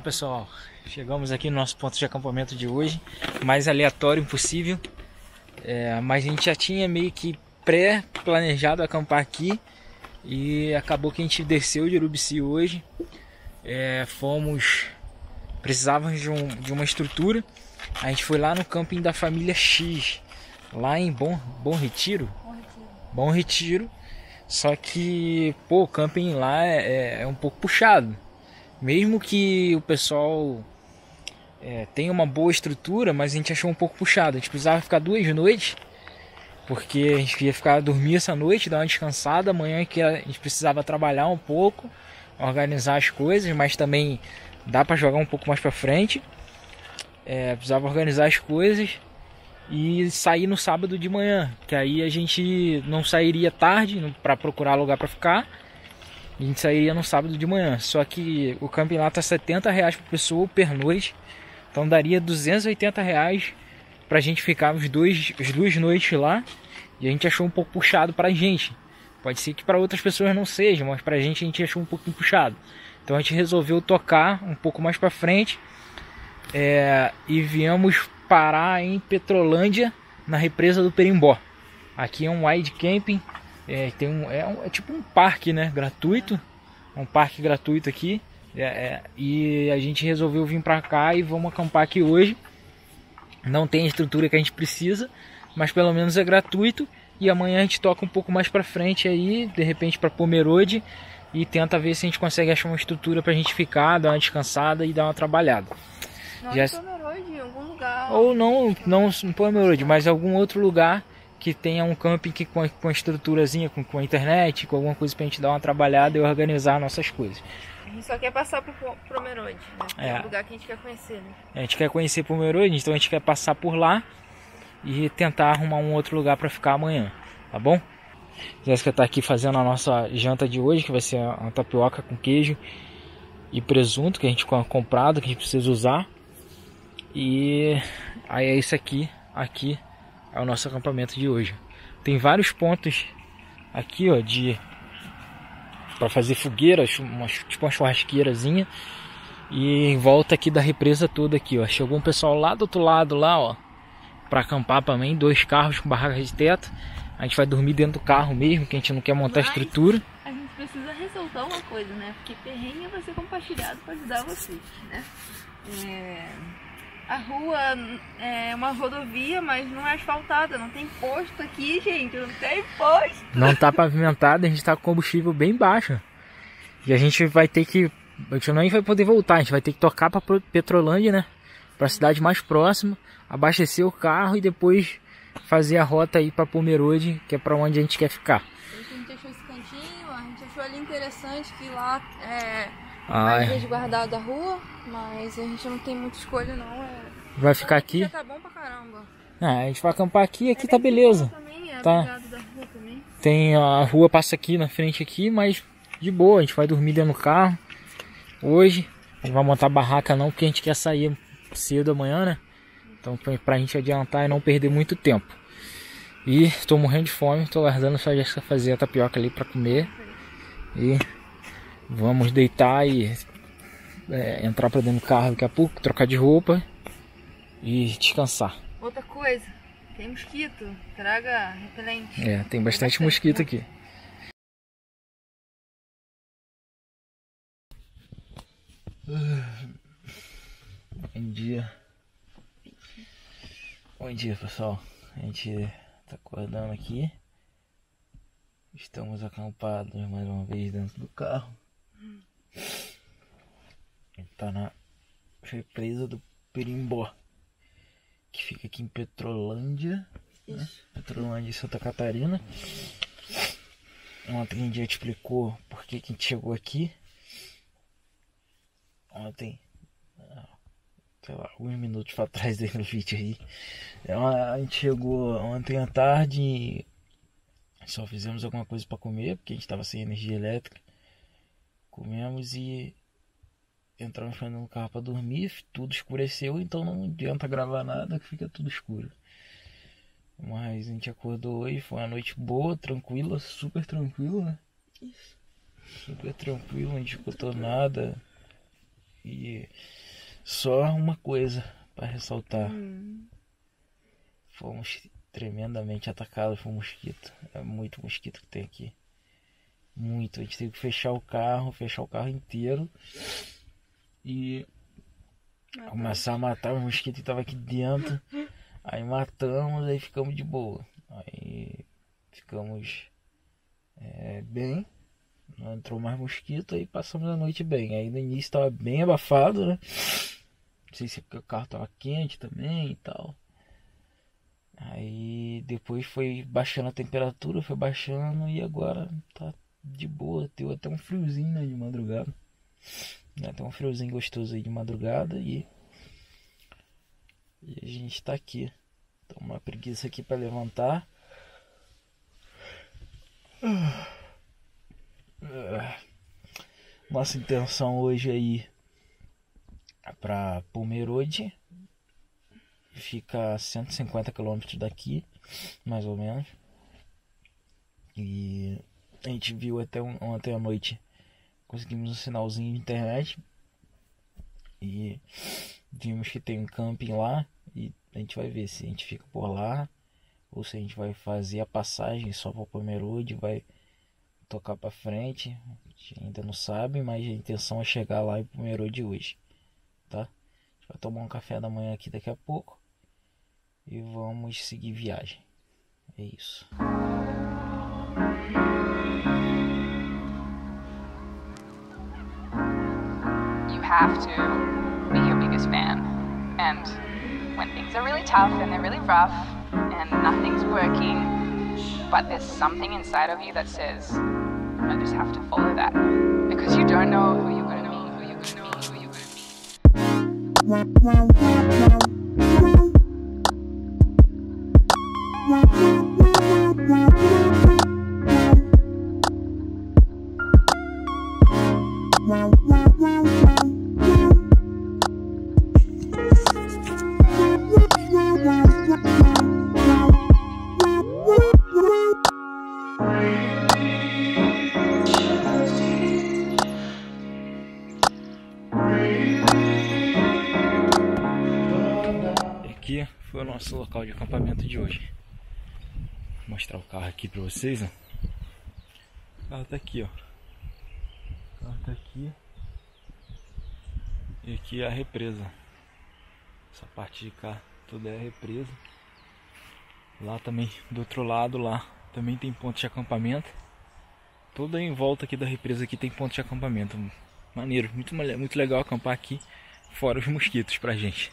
Fala pessoal, chegamos aqui no nosso ponto de acampamento de hoje, mais aleatório impossível, é, mas a gente já tinha meio que pré-planejado acampar aqui. E acabou que a gente desceu de Urubici hoje, é, fomos, precisávamos de, um, de uma estrutura, a gente foi lá no camping da família X, lá em Bom, Bom Retiro, Bom retiro. Bom Retiro, só que pô, o camping lá é, é um pouco puxado mesmo que o pessoal é, tenha uma boa estrutura, mas a gente achou um pouco puxado. A gente precisava ficar duas noites, porque a gente ia ficar dormir essa noite, dar uma descansada. Amanhã que a gente precisava trabalhar um pouco, organizar as coisas, mas também dá para jogar um pouco mais para frente. É, precisava organizar as coisas e sair no sábado de manhã, que aí a gente não sairia tarde para procurar lugar para ficar a gente sairia no sábado de manhã. Só que o lá tá 70 reais por pessoa per noite. Então daria 280 reais pra gente ficar os dois, as duas noites lá. E a gente achou um pouco puxado pra gente. Pode ser que para outras pessoas não seja, mas pra gente a gente achou um pouquinho puxado. Então a gente resolveu tocar um pouco mais pra frente. É, e viemos parar em Petrolândia, na represa do Perimbó. Aqui é um wide camping é, tem um, é, um, é tipo um parque, né? Gratuito. Um parque gratuito aqui. É, é, e a gente resolveu vir pra cá e vamos acampar aqui hoje. Não tem a estrutura que a gente precisa, mas pelo menos é gratuito. E amanhã a gente toca um pouco mais pra frente aí, de repente pra Pomerode. E tenta ver se a gente consegue achar uma estrutura pra gente ficar, dar uma descansada e dar uma trabalhada. Não Já- em Pomerode, em algum lugar. Ou não, não em Pomerode, mas algum outro lugar que tenha um camping que, com, a- com a estruturazinha, com, com a internet, com alguma coisa pra gente dar uma trabalhada e organizar nossas coisas. A gente só quer passar por Po- Pomerode, né? É. É. um lugar que a gente quer conhecer, né? A gente quer conhecer Pomerode, então a gente quer passar por lá e tentar arrumar um outro lugar para ficar amanhã, tá bom? Jéssica tá aqui fazendo a nossa janta de hoje, que vai ser uma tapioca com queijo e presunto que a gente comprado, que a gente precisa usar. E aí é isso aqui, aqui é o nosso acampamento de hoje. Tem vários pontos aqui, ó, de para fazer fogueira, uma, tipo uma churrasqueirazinha. E em volta aqui da represa toda aqui, ó. Chegou um pessoal lá do outro lado lá, ó. Pra acampar também, dois carros com barraca de teto. A gente vai dormir dentro do carro mesmo, que a gente não quer montar Mas- estrutura. A gente precisa ressaltar uma coisa, né? Porque perrengue vai ser compartilhado para ajudar vocês, né? É, A rua é uma rodovia, mas não é asfaltada. Não tem posto aqui, gente. Não tem posto. Não tá pavimentada, a gente tá com combustível bem baixo. E a gente vai ter que. A gente nem vai poder voltar, a gente vai ter que tocar pra Petrolândia, né? Pra cidade mais próxima, abastecer o carro e depois fazer a rota aí pra Pomerode, que é pra onde a gente quer ficar. A gente achou esse cantinho, a gente achou ali interessante que lá é Ah, mais é. resguardado da rua, mas a gente não tem muita escolha não. É... vai ficar aqui. Já tá bom pra caramba. Ah, a gente vai acampar aqui aqui É tá beleza. Também, é Tá. abrigado da rua também. Tem a rua passa aqui na frente aqui, mas de boa, a gente vai dormir dentro do carro. Hoje, não vai montar barraca não, porque a gente quer sair cedo amanhã, né? Então pra, gente adiantar e não perder muito tempo. E tô morrendo de fome, tô aguardando só a Jéssica fazer a tapioca ali pra comer. E vamos deitar e é, entrar pra dentro do carro daqui a pouco, trocar de roupa e descansar. Outra coisa, tem mosquito, traga repelente. É, tem bastante mosquito aqui. Bom dia. Bom dia, pessoal. A gente tá acordando aqui. Estamos acampados mais uma vez dentro do carro. A gente tá na represa do Perimbó, que fica aqui em Petrolândia. Isso. Petrolândia e Santa Catarina. Ontem a gente explicou por que, que a gente chegou aqui. Ontem, ah, sei lá, alguns minutos para trás no vídeo aí. É, A gente chegou ontem à tarde e só fizemos alguma coisa para comer, porque a gente estava sem energia elétrica. Comemos e entramos dentro do carro para dormir. Tudo escureceu, então não adianta gravar nada que fica tudo escuro. Mas a gente acordou hoje, foi uma noite boa, tranquila, super tranquila, né? Isso. Super tranquila, não escutou nada. E só uma coisa para ressaltar. Hum. Fomos tremendamente atacados por mosquito. É muito mosquito que tem aqui. Muito. A gente teve que fechar o carro, fechar o carro inteiro. E Ah, começar a matar os mosquitos que estavam aqui dentro. Aí matamos, aí ficamos de boa. Aí ficamos é, bem. Não entrou mais mosquito, aí passamos a noite bem. Aí no início estava bem abafado, né? Não sei se é porque o carro estava quente também e tal. Aí depois foi baixando a temperatura, foi baixando e agora tá de boa. Deu até um friozinho né, de madrugada. Até um friozinho gostoso aí de madrugada e. E a gente tá aqui. Tô uma preguiça aqui para levantar. Nossa intenção hoje aí é para Pomerode. Fica a 150 km daqui, mais ou menos. E a gente viu até ontem à noite. Conseguimos um sinalzinho de internet. E vimos que tem um camping lá. E a gente vai ver se a gente fica por lá. Ou se a gente vai fazer a passagem só para Pomerode. Vai tocar para frente. A gente ainda não sabe, mas a intenção é chegar lá em Pomerode hoje. Tá? A gente vai tomar um café da manhã aqui daqui a pouco. E vamos seguir viagem. É isso. Have to be your biggest fan. And when things are really tough and they're really rough and nothing's working, but there's something inside of you that says, I just have to follow that. Because you don't know who you're to be, who you're to meet, who you're going to carro aqui pra vocês, ó. O carro tá aqui, ó. O carro tá aqui. E aqui é a represa. Essa parte de cá toda é represa. Lá também, do outro lado lá, também tem ponto de acampamento. Toda em volta aqui da represa aqui tem ponto de acampamento. Maneiro, muito, muito legal acampar aqui, fora os mosquitos pra gente.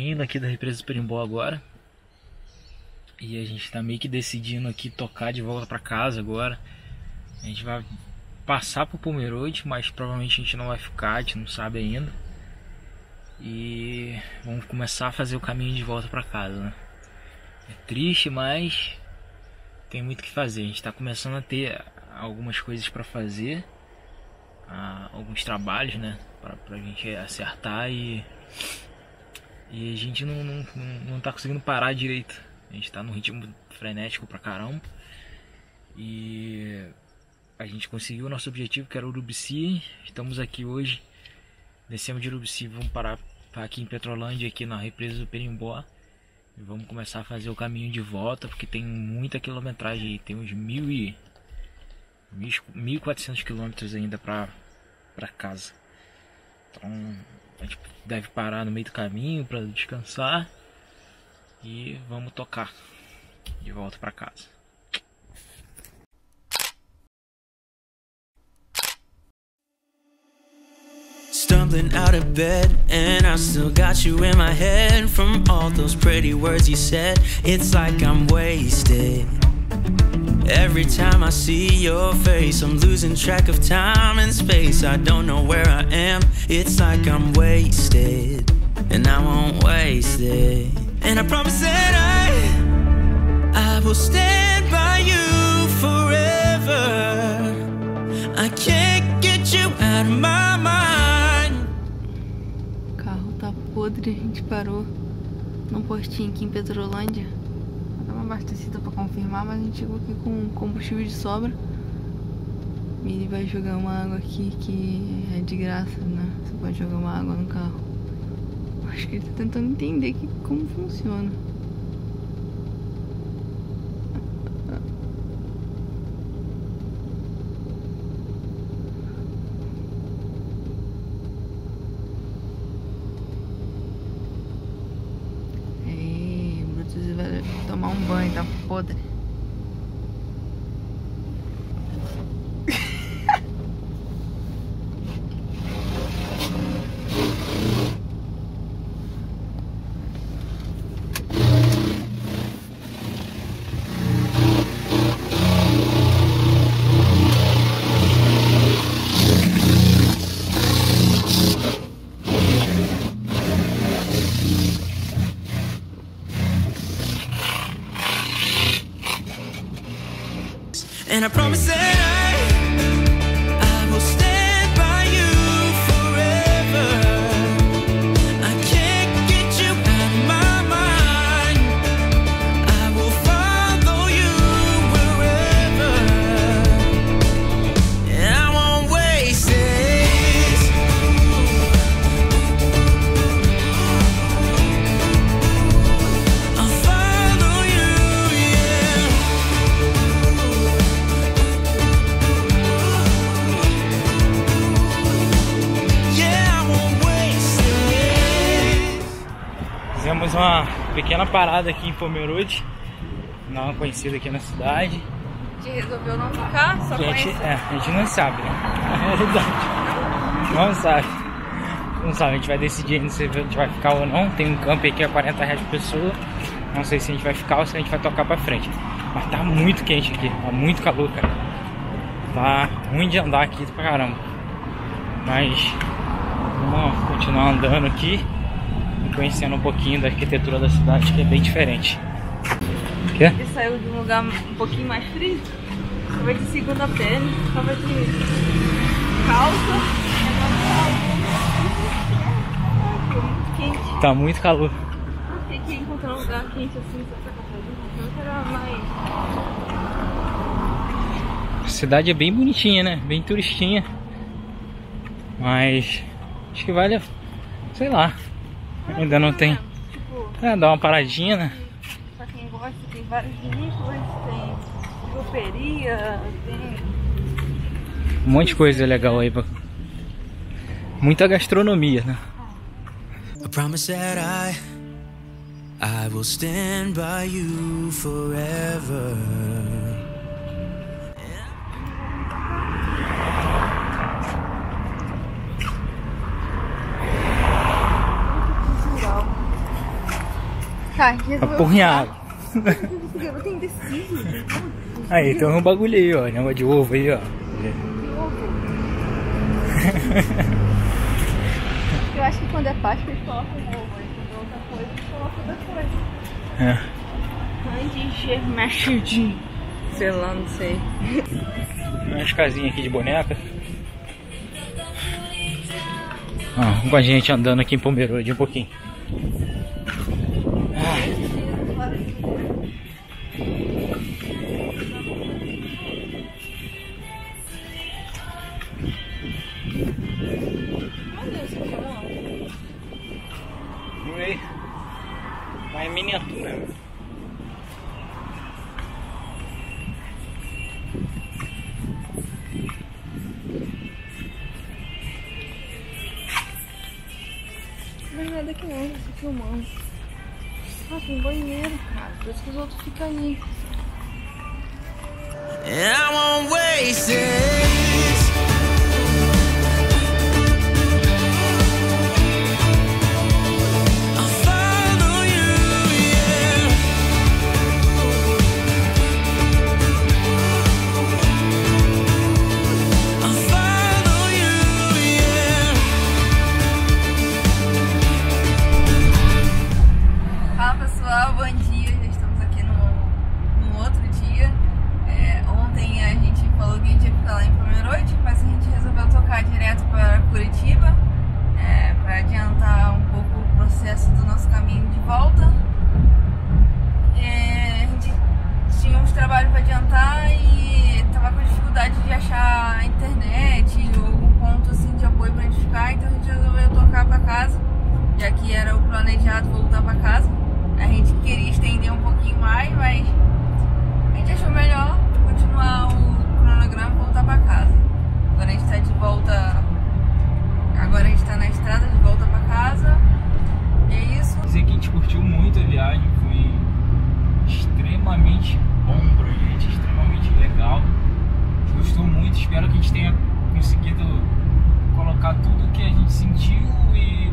saindo aqui da represa Perimbó agora. E a gente tá meio que decidindo aqui tocar de volta pra casa agora. A gente vai passar pro Pomerode, mas provavelmente a gente não vai ficar, a gente não sabe ainda. E vamos começar a fazer o caminho de volta pra casa, né? É triste, mas tem muito que fazer. A gente tá começando a ter algumas coisas pra fazer, ah, alguns trabalhos, né? Pra, pra gente acertar e e a gente não, não, não, tá conseguindo parar direito. A gente tá num ritmo frenético pra caramba. E a gente conseguiu o nosso objetivo, que era Urubici. Estamos aqui hoje. Descemos de Urubici, vamos parar aqui em Petrolândia, aqui na represa do Perimbó. E vamos começar a fazer o caminho de volta, porque tem muita quilometragem aí. Tem uns mil e... 1.400 quilômetros ainda para para casa. Então a gente deve parar no meio do caminho para descansar e vamos tocar de volta para casa. Stumbling out of bed, and I still got you in my head from all those pretty words you said. It's like I'm wasted. Every time I see your face, I'm losing track of time and space. I don't know where I am, it's like I'm wasted, and I won't waste it. And I promise that I, I will stand by you forever. I can't get you out of my mind. O carro tá podre, a gente parou num postinho aqui em Petrolândia. Uma abastecida pra confirmar, mas a gente chegou aqui com combustível de sobra. Ele vai jogar uma água aqui que é de graça, né? Você pode jogar uma água no carro. Acho que ele tá tentando entender que, como funciona. Podre. Fizemos uma pequena parada aqui em Pomerode, dar uma conhecida aqui na cidade. A gente resolveu não ficar, só A gente, conhecer. é, a gente não sabe, né? É verdade. Não sabe. Não sabe, a gente vai decidir ainda se a gente vai ficar ou não. Tem um camp aqui a 40 reais por pessoa. Não sei se a gente vai ficar ou se a gente vai tocar pra frente. Mas tá muito quente aqui, tá muito calor, cara. Tá ruim de andar aqui pra caramba. Mas vamos continuar andando aqui conhecendo um pouquinho da arquitetura da cidade, que é bem diferente. Quê? Ele saiu de um lugar um pouquinho mais frio. Tava de segunda pele, tava de calça. Quente. Tá muito calor. Tem que encontrar um lugar quente assim só pra café mais. A cidade é bem bonitinha, né? Bem turistinha. Mas acho que vale, sei lá. Ainda não tem. Tipo, É, dá uma paradinha, né? pra quem gosta, tem vários vinícolas, tem choperia, tem. Um monte de coisa legal aí. pra- Muita gastronomia, né? I promise that I I will stand by you forever. Tá. Apurrinhado. Eu tenho indeciso. Aí, tem um bagulho aí, ó. Negócio de ovo aí, ó. Eu acho que quando é Páscoa eles colocam ovo, aí quando é outra coisa eles colocam outra coisa. É. Antes mexidinho. Sei lá, não sei. Umas casinhas aqui de boneca. Ah, com a gente andando aqui em Pomerode um pouquinho. Não é nada que não, isso filmando. Ah, tem banheiro, cara. Por isso que os outros ficam aí. And I'm wasted. Casa, já que era o planejado voltar para casa. A gente queria estender um pouquinho mais, mas a gente achou melhor continuar o cronograma e voltar para casa. Agora a gente tá de volta. Agora a gente tá na estrada de volta para casa. E é isso. dizer que a gente curtiu muito a viagem, foi extremamente bom pra gente, extremamente legal. Gostou muito, espero que a gente tenha conseguido colocar tudo que a gente sentiu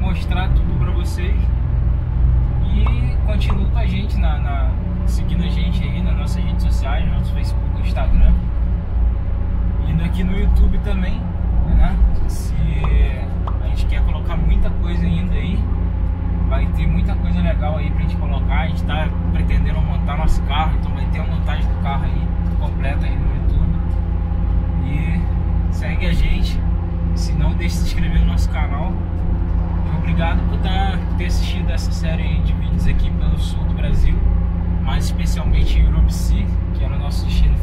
mostrar tudo pra vocês. E continue com a gente na, na- seguindo a gente aí nas nossas redes sociais, no nosso Facebook, Instagram. E aqui no YouTube também, né? Se a gente quer colocar muita coisa ainda aí, vai ter muita coisa legal aí pra gente colocar. A gente tá pretendendo montar nosso carro, então vai ter uma montagem do carro aí completa aí no YouTube. E segue a gente. Se não, deixe de se inscrever no nosso canal. Obrigado por tá- ter assistido essa série de vídeos aqui pelo sul do Brasil, mais especialmente em Urubici, que era o nosso destino